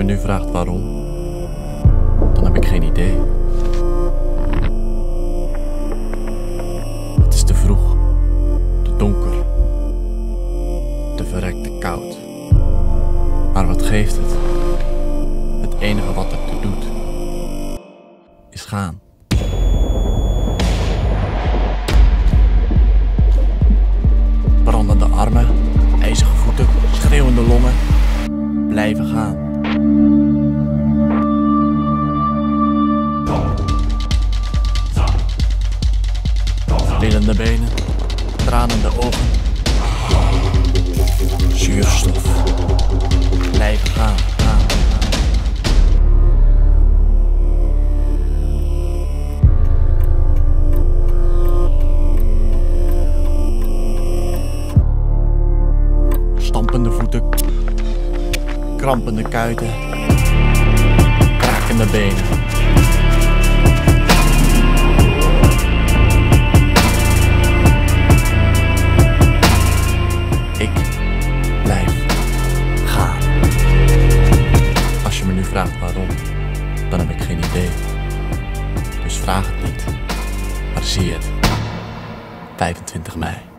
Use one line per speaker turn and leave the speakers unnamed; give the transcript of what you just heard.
me nu vraagt waarom, dan heb ik geen idee. Het is te vroeg, te donker, te verrekte koud. Maar wat geeft het? Het enige wat het doet, is gaan. Brandende armen, ijzige voeten, schreeuwende longen. Blijven gaan. Trillende benen, tranende ogen. Zuurstof. Blijven gaan. Stampende voeten, krampende kuiten, krakende benen. Idee. Dus vraag het niet, maar zie het. 25 mei.